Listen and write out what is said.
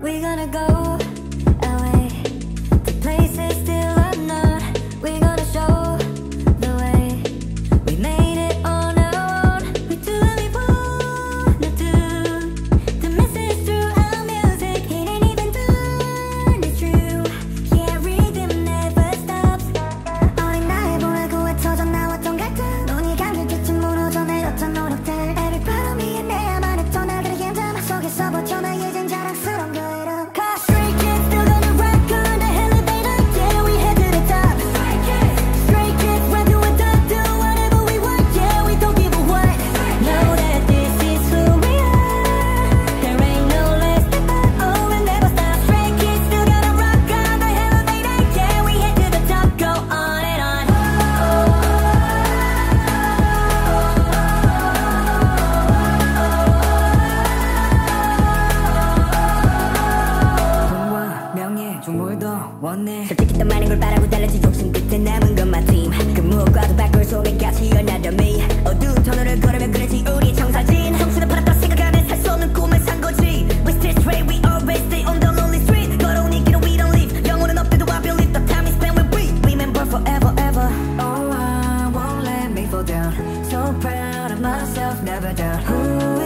We gonna go 원해. 솔직히 많은 걸 바라고 욕심 끝에 남은 것만 무엇과도 속에 같이 어두운 터널을 걸으면 우리 청사진. 청춘을 팔았다 살수 없는 꿈을 산 거지. We still straight we always stay on the lonely street. 걸어온 이 we don't leave. 영혼은 없대도 I believe the time is spent with we. Remember forever ever. Oh I won't let me fall down. So proud of myself never down. Ooh.